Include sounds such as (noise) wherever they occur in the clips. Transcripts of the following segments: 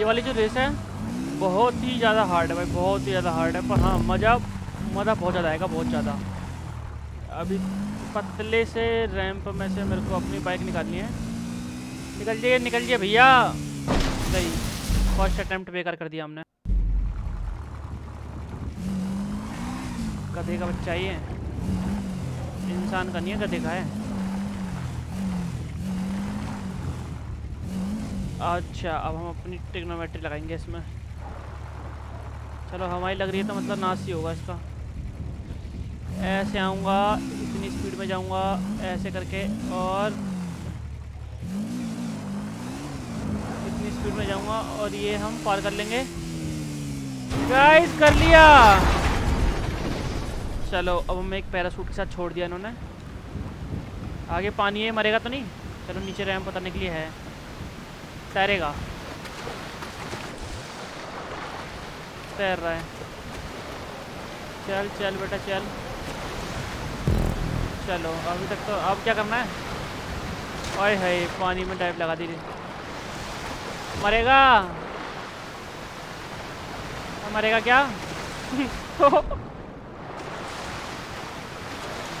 ये वाली जो रेस है, बहुत ही ज़्यादा हार्ड है भाई, बहुत ही ज़्यादा हार्ड है, पर हाँ मज़ा मज़ा बहुत ज़्यादा आएगा, बहुत ज़्यादा। अभी पतले से रैंप में से मेरे को अपनी बाइक निकालनी है। निकल जाइए निकल जाइए भैया। सही फ़र्स्ट अटैम्प्ट बेकार कर दिया हमने। गधे का बच्चा ही है। इंसान का नहीं है, गधे का है। अच्छा अब हम अपनी टेक्नोमेट्री लगाएँगे इसमें। चलो, हमारी लग रही है तो मतलब नाश ही होगा इसका। ऐसे आऊँगा, इतनी स्पीड में जाऊँगा, ऐसे करके, और इतनी स्पीड में जाऊँगा, और ये हम पार कर लेंगे। गाइस कर लिया! चलो, अब हमें एक पैरासूट के साथ छोड़ दिया इन्होंने। आगे पानी है, मरेगा तो नहीं? चलो, नीचे रैम उतरने के लिए है। तैरेगा। तैर रहा है। चल चल बेटा, चल। चलो, अभी तक तो अब क्या करना है? ओए है पानी में टाइप लगा दी मरेगा। मरेगा क्या? (laughs)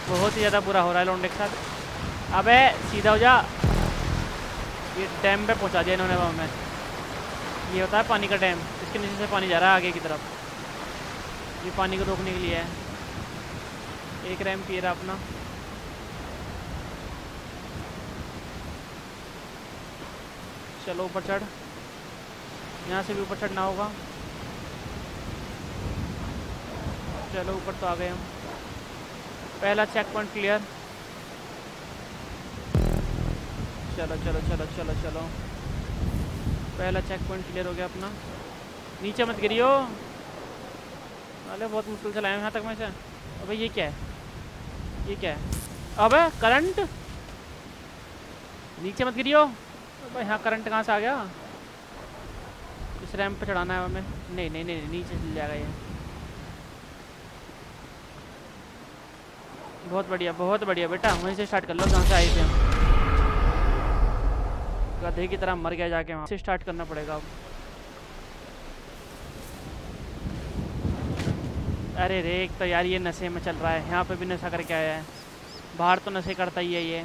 बहुत ही ज़्यादा बुरा हो रहा है लोंडे के साथ। अबे, सीधा हो जा। ये डैम पे पहुँचा दिया इन्होंने हमें ये होता है पानी का डैम इसके नीचे से पानी जा रहा है आगे की तरफ़। ये पानी को रोकने के लिए है। एक रैम पी रहा अपना। चलो ऊपर चढ़। यहाँ से भी ऊपर चढ़ना होगा। चलो ऊपर तो आ गए हम। पहला चेक पॉइंट क्लियर चलो चलो चलो चलो चलो। पहला चेक पॉइंट क्लियर हो गया अपना। नीचे मत गिरियो। अरे, बहुत मुश्किल चलाए यहाँ तक मैं से अबे ये क्या है? ये क्या है? अबे करंट नीचे मत गिरियो। अबे यहाँ करंट कहाँ से आ गया? इस रैम पे चढ़ाना है हमें। नहीं नहीं नहीं नीचे चल जाएगा ये। बहुत बढ़िया बहुत बढ़िया बेटा। वहीं से स्टार्ट कर लो, जहाँ से आए थे। गधे की तरह मर गया जाके वहाँ से स्टार्ट करना पड़ेगा अब। अरे रे, एक तो यार ये नशे में चल रहा है, यहाँ पे भी नशा करके आया है। बाहर तो नशे करता ही है ये।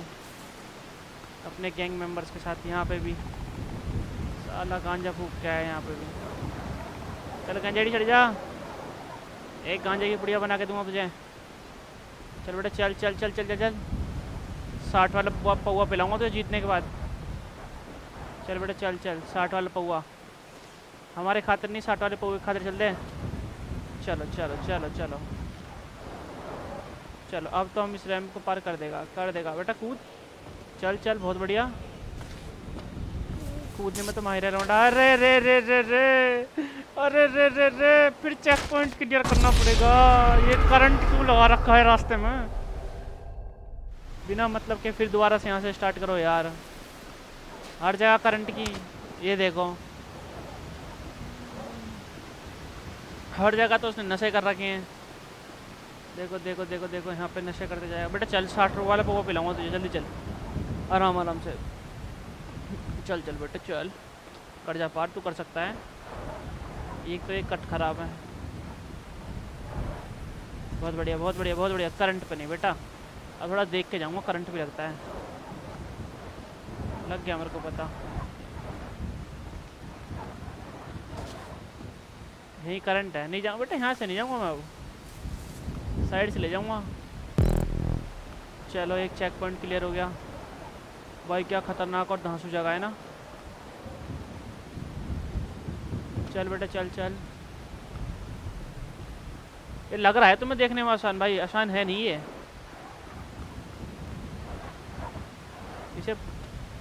अपने गैंग मेंबर्स के साथ यहाँ पे भी। साला गांजा फूक के आया यहाँ पे भी। चल गंजेड़ी चढ़ जा। एक गांजे की पुड़िया बना के दूँगा तुझे। चल बेटा, चल चल चल चल चल चल। साठ वाला पौवा पिलाऊँगा तुझे जीतने के बाद। चल बेटा, चल चल। साठ वाला पौवा। हमारे खातिर नहीं, साठ वाले पौवे खातिर चल दे चलो चलो चलो चलो। चलो, अब तो हम इस रैम को पार कर देगा कर देगा। बेटा, कूद। चल चल, बहुत बढ़िया। कूदने में तो माहिर लौंडा अरे, रे रे रे रे। अरे, रे रे रे। फिर चेक पॉइंट क्लियर करना पड़ेगा। ये करंट क्यों लगा रखा है रास्ते में? बिना मतलब के फिर दोबारा से यहाँ से स्टार्ट करो यार। हर जगह करंट की, ये देखो। हर जगह तो उसने नशे कर रखे हैं। देखो देखो देखो देखो, यहाँ पे नशे करते जाएगा बेटा चल साठ रुपये वाला पवा पिलाऊँगा तुझे, जल्दी चल। आराम आराम से। चल चल बेटा, चल। कर जा पार, तू कर सकता है। एक तो एक कट खराब है। बहुत बढ़िया बहुत बढ़िया बहुत बढ़िया। करंट पे नहीं बेटा। अब थोड़ा देख के जाऊँगा, करंट भी लगता है। लग गया मेरे को पता। यही करंट है। नहीं जाऊँ बेटा, यहाँ से नहीं जाऊँगा मैं अब। साइड से ले जाऊँगा। चलो, एक चेक पॉइंट क्लियर हो गया। भाई, क्या खतरनाक और धांसू जगह है ना। चल बेटा, चल चल। ये लग रहा है तुम्हें देखने में आसान, भाई, आसान है नहीं ये इसे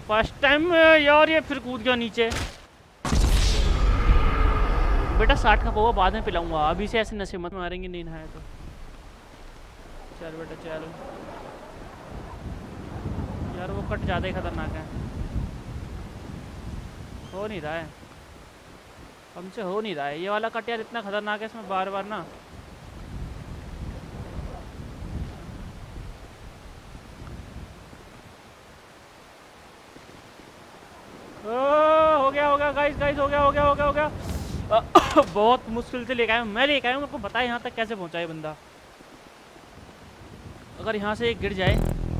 फ़र्स्ट टाइम यार ये फिर कूद गया नीचे। बेटा साठ का पौवा बाद में पिलाऊँगा। अभी से ऐसे नशे मत मारेंगे, नहीं नहाए तो। चल बेटा, चल। यार वो कट ज़्यादा ही खतरनाक है। हो नहीं रहा है। हमसे हो नहीं रहा है। ये वाला कट यार इतना खतरनाक है, इसमें बार बार ना हो गया हो गया गाइस गाइस हो गया हो गया हो गया हो गया। (coughs) बहुत मुश्किल से लेके आया मैं लेके आया हूँ आपको बताया यहाँ तक कैसे पहुँचा है बंदा। अगर यहाँ से गिर जाए,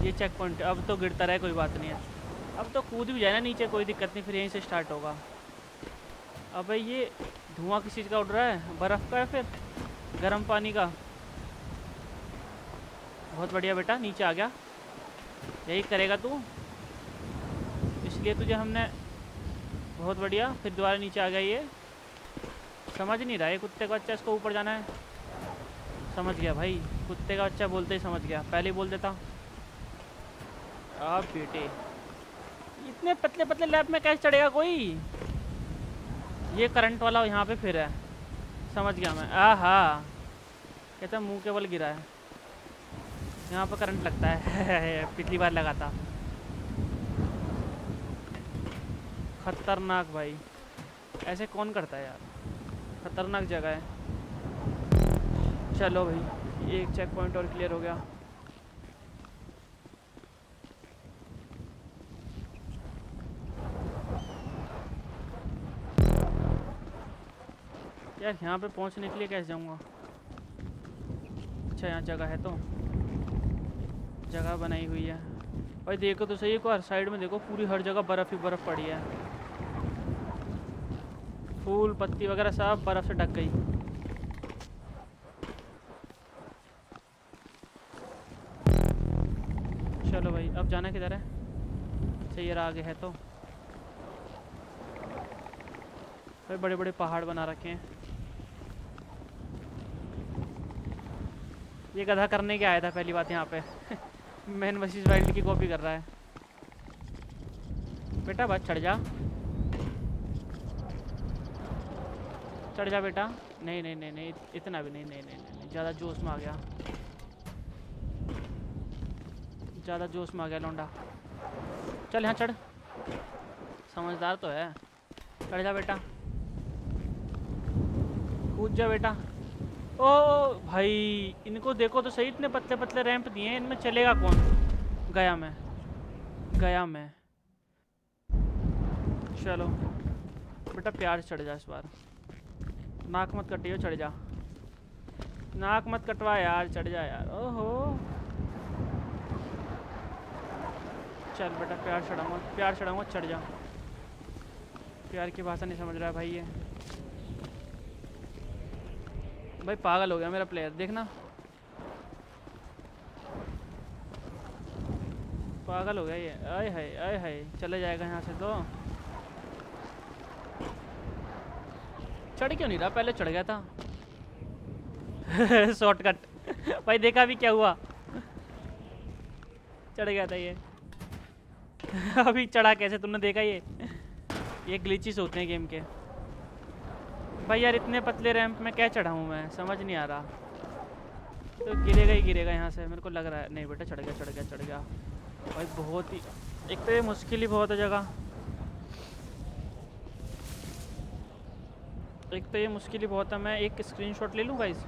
ये चेक पॉइंट अब तो गिरता रहे, कोई बात नहीं है। अब तो कूद भी जाए ना नीचे, कोई दिक्कत नहीं, फिर यहीं से स्टार्ट होगा। अब ये धुआँ किस चीज़ का उड़ रहा है? बर्फ़ का है फिर गर्म पानी का? बहुत बढ़िया बेटा, नीचे आ गया। यही करेगा तू। इसलिए तुझे हमने बहुत बढ़िया, फिर दोबारा नीचे आ गया ये। समझ नहीं रहा है कुत्ते का बच्चा इसको ऊपर जाना है। समझ गया भाई, कुत्ते का बच्चा बोलते ही समझ गया। पहले ही बोल देता। आप बेटे, इतने पतले पतले लैब में कैसे चढ़ेगा कोई? ये करंट वाला यहाँ पे फिर है। समझ गया मैं। आहा, कहता मुँह के बल गिरा है। यहाँ पर करंट लगता है। (laughs) पिछली बार लगा था खतरनाक भाई। ऐसे कौन करता है यार? खतरनाक जगह है। चलो भाई एक चेक पॉइंट और क्लियर हो गया। यार, यहाँ पे पहुँचने के लिए कैसे जाऊँगा? अच्छा यहाँ जगह है तो। जगह बनाई हुई है। भाई, देखो तो सही को हर साइड में देखो, पूरी हर जगह बर्फ़ ही बर्फ़ पड़ी है। फूल, पत्ती वगैरह सब बर्फ़ से ढक गई। चलो भाई, अब जाना किधर है? सही आगे है तो। भाई बड़े बड़े पहाड़ बना रखे हैं। ये गधा करने के आया था, पहली बात यहाँ पे। मैन वसीज वाइल्ड की कॉपी कर रहा है। बेटा बस चढ़ जा। चढ़ जा बेटा। नहीं नहीं नहीं नहीं इतना भी नहीं नहीं नहीं नहीं, ज़्यादा जोश में आ गया। ज़्यादा जोश में आ गया लौंडा। चल यहाँ चढ़। समझदार तो है। चढ़ जा बेटा। कूद जा बेटा। ओ भाई इनको देखो तो सही इतने पतले पतले रैंप दिए हैं इनमें चलेगा कौन? गया मैं। गया मैं। चलो। बेटा प्यार चढ़ जा इस बार। नाक मत कटियो, चढ़ जा। नाक मत कटवा यार, चढ़ जा यार। ओहो। चल बेटा, प्यार चढ़ाऊँगा प्यार चढ़ाऊँगा चढ़ जा। प्यार की भाषा नहीं समझ रहा है भाई ये। भाई पागल हो गया मेरा प्लेयर देखना। पागल हो गया ये। आए हाय आए हाय, चले जाएगा यहाँ से तो। चढ़ क्यों नहीं रहा? पहले चढ़ गया था। (laughs) शॉर्टकट भाई, देखा भी क्या हुआ? चढ़ गया था ये। (laughs) अभी चढ़ा कैसे? तुमने देखा ये? ये ग्लिचिस होते हैं गेम के। भाई यार, इतने पतले रैंप में क्या चढ़ा हूँ मैं? समझ नहीं आ रहा। तो गिरेगा ही गिरेगा यहाँ से। मेरे को लग रहा है। नहीं बेटा, चढ़ गया चढ़ गया चढ़ गया। भाई, बहुत ही एक तो ये मुश्किल ही बहुत है जगह। एक तो ये मुश्किल ही बहुत है, मैं एक स्क्रीनशॉट ले लूँ गाइस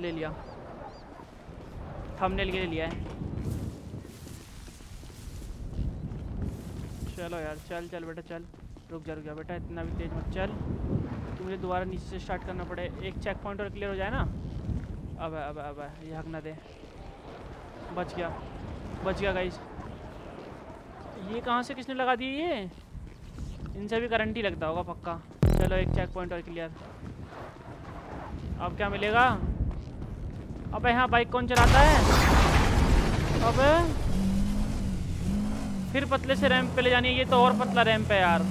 ले लिया। थंबनेल के लिए लिया है। चलो यार, चल चल बेटा, चल। रुक जा रुक जा बेटा, इतना भी तेज मत चल। तो मुझे दोबारा नीचे से स्टार्ट करना पड़े। एक चेक पॉइंट और क्लियर हो जाए ना? अब है अब है अब है ये हक ना दे। बच गया। बच गया गाइस ये कहाँ से किसने लगा दी ये? इनसे भी करंट ही लगता होगा पक्का। चलो, एक चेक पॉइंट और क्लियर अब क्या मिलेगा? अब यहाँ बाइक कौन चलाता है? अब फिर पतले से रैंप पे ले जानी है, ये तो और पतला रैंप है यार।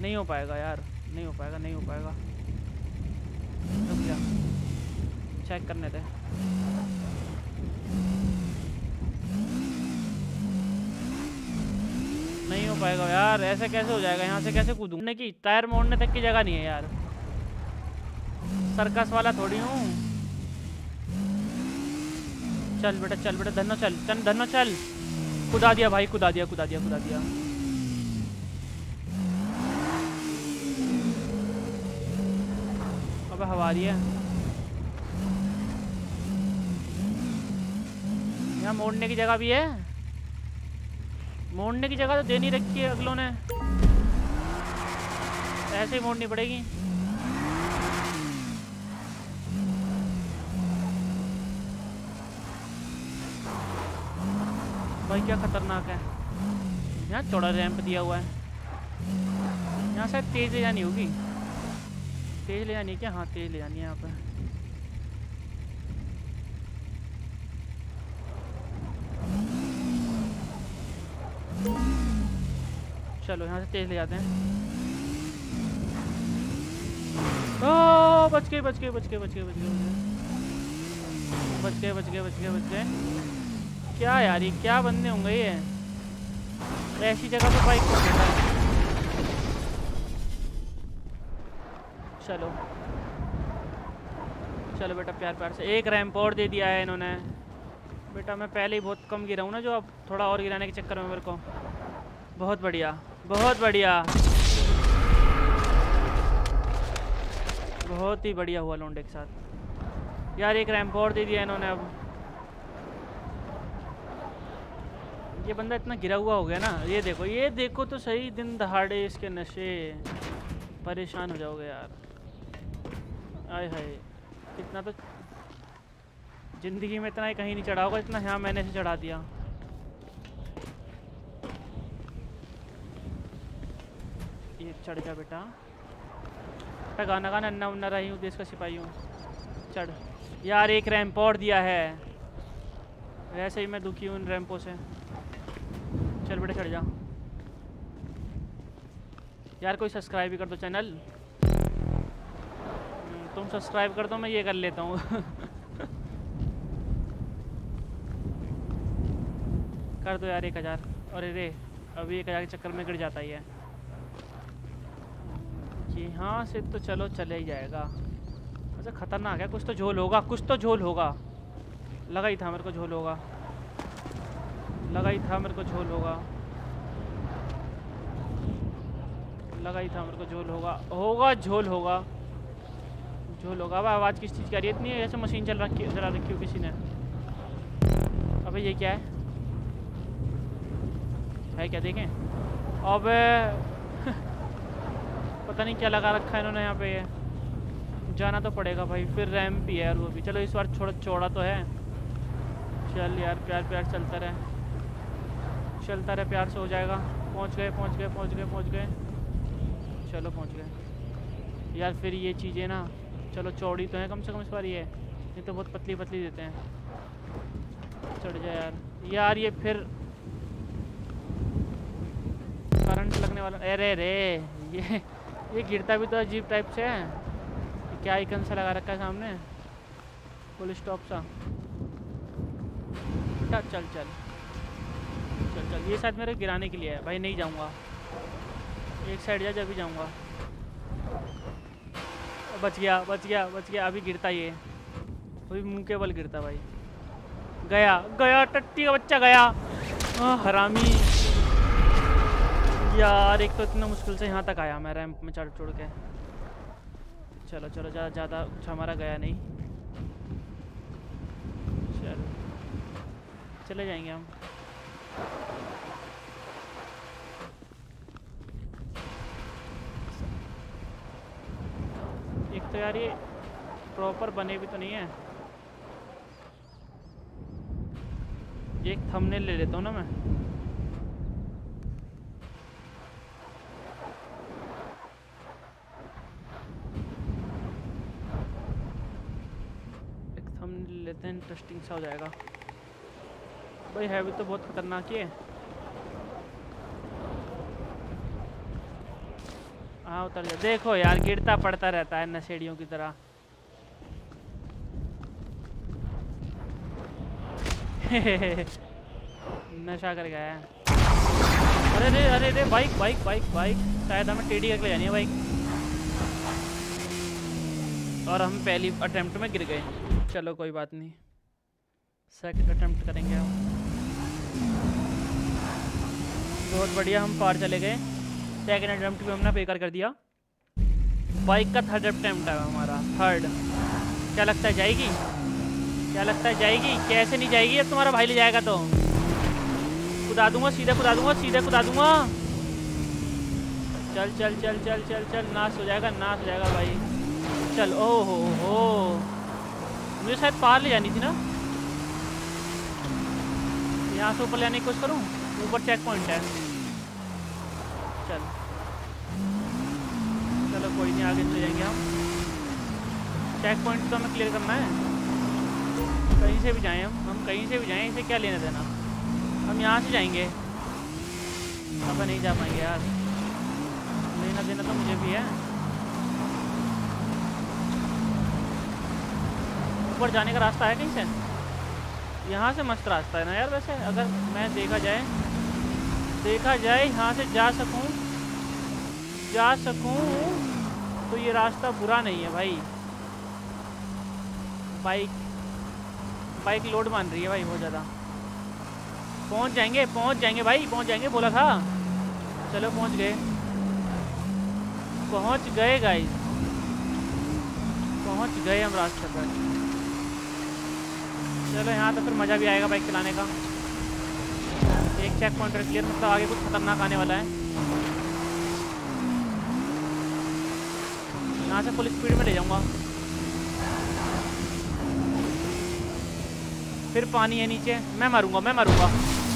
नहीं हो पाएगा यार, नहीं हो पाएगा, नहीं हो पाएगा। चेक करने दे। नहीं हो पाएगा यार, ऐसे कैसे हो जाएगा? यहाँ से कैसे कूदूँगा की टायर मोड़ने तक की जगह नहीं है यार। सर्कस वाला थोड़ी हूँ। चल बेटा चल बेटा धनो चल चल धनो चल। कुदा दिया भाई, कुदा दिया कुदा दिया कुदा दिया। अब हवा रही है। यहाँ मोड़ने की जगह भी है। मोड़ने की जगह तो दे नहीं रखी है अगलों ने। ऐसे ही मोड़नी पड़ेगी। भाई, क्या खतरनाक है। यहाँ चौड़ा रैंप दिया हुआ है। यहाँ शायद तेज ले जानी होगी। तेज ले जानी है क्या? हाँ तेज ले जानी है यहाँ पर। चलो, यहाँ से तेज ले जाते हैं। ओ बच गए बच गए बच गए बच गए बच गए बच गए। बच गए बच गए बच गए क्या यार, ये क्या बंदे होंगे ये? ऐसी जगह पे बाइक को चलो। चलो बेटा प्यार प्यार से। एक रैम्प और दे दिया है इन्होंने। बेटा मैं पहले ही बहुत कम गिरा हूँ ना जो अब थोड़ा और गिराने के चक्कर में मेरे को। बहुत बढ़िया बहुत बढ़िया। बहुत ही बढ़िया हुआ लोंडे के साथ। यार एक रैम्प और दे दिया इन्होंने अब। ये बंदा इतना गिरा हुआ हो गया ना, ये देखो ये देखो तो सही, दिन दहाड़े इसके नशे। परेशान हो जाओगे यार। आय हाय इतना तो ज़िंदगी में इतना ही कहीं नहीं चढ़ा होगा इतना यहाँ मैंने से चढ़ा दिया। ये चढ़ जा बेटा। बेटा गाना गाना अन्ना उन्ना रही हूँ देश का सिपाही हूँ। चढ़। यार एक रैंप और दिया है। वैसे ही मैं दुखी हूँ इन रैंपों से। चल बेटा चढ़ जा। यार कोई सब्सक्राइब भी कर दो चैनल हम्म, तुम सब्सक्राइब कर दो मैं ये कर लेता हूँ। (laughs) कर दो यार एक हज़ार। अरे रे, अभी एक हज़ार के चक्कर में गिर जाता ही है। यहाँ से तो चलो, चले ही जाएगा। अच्छा खतरनाक है, कुछ तो झोल होगा, कुछ तो झोल होगा। लगा ही था मेरे को झोल होगा। लगा ही था मेरे को झोल होगा। लगा ही था मेरे को झोल होगा। होगा, झोल होगा। झोल होगा। अब आवाज़ किस चीज़ की आ रही है? इतनी ऐसे मशीन चल रखी चला रखी हो किसी ने। अबे, ये क्या है? है क्या देखें? अब, (laughs) पता नहीं क्या लगा रखा है इन्होंने यहाँ पे ये। जाना तो पड़ेगा भाई, फिर रैम भी है यार वो भी। चलो इस बार छोड़ा चौड़ा तो है। चल यार, प्यार प्यार चलता रहे। चलता रहे, प्यार से हो जाएगा। पहुँच गए पहुँच गए पहुँच गए पहुँच गए। चलो पहुँच गए। यार फिर ये चीज़ें ना, चलो चौड़ी तो है कम से कम इस बार ये। ये तो बहुत पतली पतली देते हैं। चढ़ जाए यार। यार ये फिर करंट लगने वाला अरे रे ये ये गिरता भी तो अजीब टाइप से है। क्या आइकन सा लगा रखा है सामने? फुल स्टॉप सा। बेटा चल चल। चल चल ये शायद मेरे गिराने के लिए है। भाई नहीं जाऊँगा। एक साइड जा जब भी जाऊँगा। बच गया बच गया बच गया। अभी गिरता ये। अभी मुँह के बल गिरता भाई। गया गया टट्टी का बच्चा गया। आ, हरामी। यार, एक तो इतना मुश्किल से यहाँ तक आया मैं रैंप में चढ़ चढ़ के। चलो चलो ज़्यादा ज़्यादा कुछ हमारा गया नहीं। चलो। चले जाएँगे हम। एक तो यार ये प्रॉपर बने भी तो नहीं है। एक थंबनेल ले लेता हूँ ना मैं। लेते हैं इंटरेस्टिंग सा हो जाएगा। भाई, है भी तो बहुत खतरनाक ही है। हाँ उतर जा। देखो यार, गिरता पड़ता रहता है नशेड़ियों की तरह। (laughs) नशा कर गया है। अरे रे अरे रे बाइक बाइक बाइक बाइक शायद हमें टेडी करके जानी है बाइक और हम पहली अटैम्प्ट में गिर गए। चलो कोई बात नहीं। सेकंड अटेम्प्ट करेंगे हम। बहुत बढ़िया, हम पार चले गए। सेकंड अटैम्प्ट भी हमने बेकार कर दिया। बाइक का थर्ड अटैम्प्ट है हमारा। थर्ड क्या लगता है, जाएगी? क्या लगता है, जाएगी? कैसे नहीं जाएगी? अब तुम्हारा भाई ले जाएगा तो। कुदा दूँगा, सीधे कुदा दूँगा, सीधे कुदा दूँगा। चल चल चल चल चल चल। नाश हो जाएगा, नाश हो जाएगा भाई। चल ओ हो। हो मुझे शायद पार ले जानी थी ना। यहाँ से ऊपर लेने की कोशिश करूँ? ऊपर चेक पॉइंट है। चल। चलो, कोई नहीं, आगे चले जाएँगे हम। चेक पॉइंट तो हमें क्लियर करना है। कहीं से भी जाएँ हम। हम कहीं से भी जाएँ, इसे क्या लेना देना? हम यहाँ से जाएँगे। अब नहीं जा पाएँगे यार। लेना देना तो मुझे भी है। ऊपर जाने का रास्ता है कहीं से? यहाँ से मस्त रास्ता है ना यार वैसे, अगर मैं देखा जाए देखा जाए यहाँ से जा सकूँ जा सकूँ तो ये रास्ता बुरा नहीं है भाई। बाइक बाइक लोड मान रही है भाई बहुत ज़्यादा। पहुँच जाएँगे पहुँच जाएँगे भाई, पहुँच जाएँगे, बोला था। चलो पहुँच गए। पहुँच गए गाइस पहुँच गए हम रास्ते पर। चलो यहाँ तो फिर मज़ा भी आएगा बाइक चलाने का। एक चेक पॉइंट क्लियर मतलब आगे कुछ खतरनाक आने वाला है। यहाँ से फुल स्पीड में ले जाऊँगा। फिर पानी है नीचे, मैं मारूँगा मैं मारूँगा।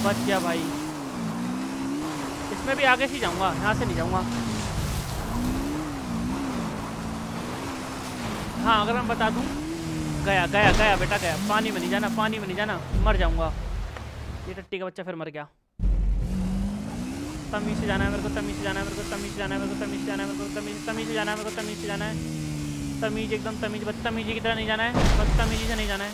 बच गया भाई। इसमें भी आगे से जाऊँगा, यहाँ से नहीं जाऊँगा। हाँ अगर मैं बता दूँ गया गया गया बेटा, गया। पानी में नहीं जाना, पानी में नहीं जाना। मर जाऊँगा। ये टट्टी का बच्चा फिर मर गया। तमीज से जाना है मेरे को, तमीज से जाना है मेरे को, तमीज से जाना है मेरे को, तमीज से जाना है मेरे को, तमीज तमीज से जाना है मेरे को, तमीज से जाना है। तमीज एकदम तमीज बदतमीजी की तरह नहीं जाना है बदतमीजी से नहीं जाना है।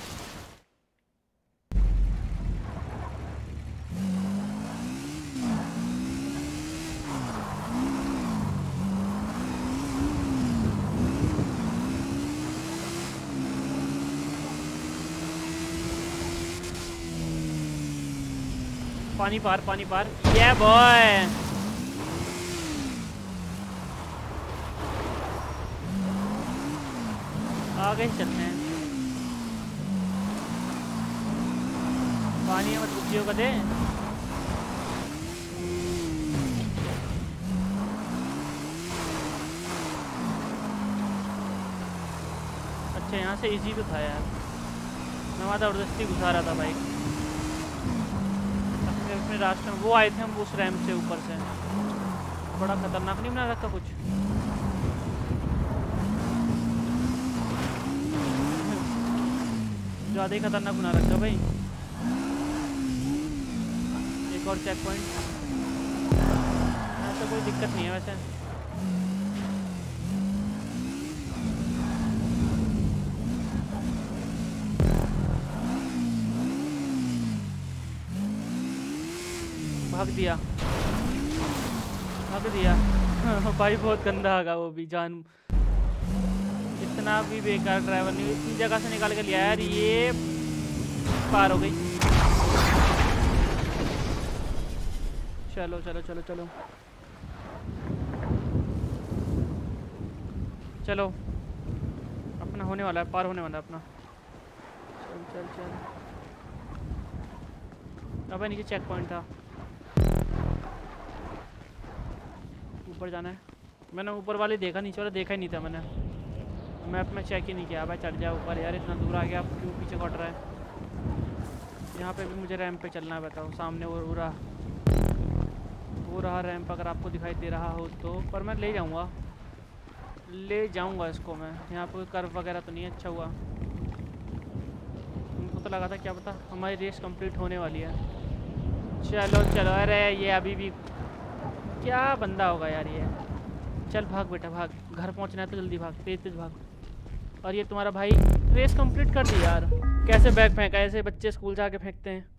पानी पार पानी पार। ये बॉय आगे चलते हैं। पानी मत बुद्धियों का दे। अच्छा यहाँ से इजी तो था यार। मैं वहाँ ज़बरदस्ती घुसा रहा था बाइक अपने रास्ते में, वो आए थे हम उस रैम से ऊपर से। बड़ा खतरनाक, नहीं बना रखा कुछ? ज़्यादा ही खतरनाक बना रखा भाई। एक और चेक पॉइंट ऐसा कोई दिक्कत नहीं है वैसे। भाग दिया। भाग दिया। (laughs) भाई बहुत गंदा आगा वो भी, जान। इतना भी बेकार ड्राइवर नहीं, इतनी जगह से निकाल के लिया यार, ये पार हो गई। चलो चलो चलो चलो। चलो। अपना होने वाला है, पार होने वाला है अपना। चल चल चल। अब, नीचे चेक पॉइंट था। ऊपर जाना है। मैंने ऊपर वाले देखा नीचे वाला देखा ही नहीं था मैंने। मैप में चेक ही नहीं किया, भाई चढ़ जाए ऊपर यार, इतना दूर आ गया, आप क्यों पीछे कट रहा है? यहाँ पे भी मुझे रैंप पे चलना है, बताओ, सामने वो रहा वो रहा रैंप अगर आपको दिखाई दे रहा हो तो पर मैं ले जाऊँगा। ले जाऊँगा इसको मैं। यहाँ पर कर्व वगैरह तो नहीं अच्छा हुआ। उनको तो लगा था, क्या पता, हमारी रेस कंप्लीट होने वाली है। चलो चलो, अरे, ये अभी भी क्या बंदा होगा यार ये? चल भाग बेटा, भाग। घर पहुँचना है तो जल्दी भाग, तेज तेज भाग। और ये तुम्हारा भाई रेस कंप्लीट कर दी यार। कैसे बैग फेंका? ऐसे बच्चे स्कूल जाके फेंकते हैं।